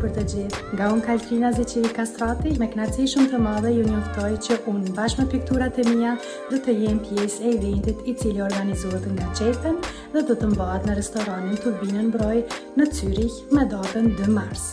për të gjithë. Nga unë Kalkina Zeqiri Kastrati, me knaci shumë të madhe ju njoftoj që unë bashkë me pikturat e mija dhe të jenë pjesë e eventit i cili organizuat nga qepen dhe dhe të mbaat në restoranin të Vinën në broj në Cyrich me datën 2 mars.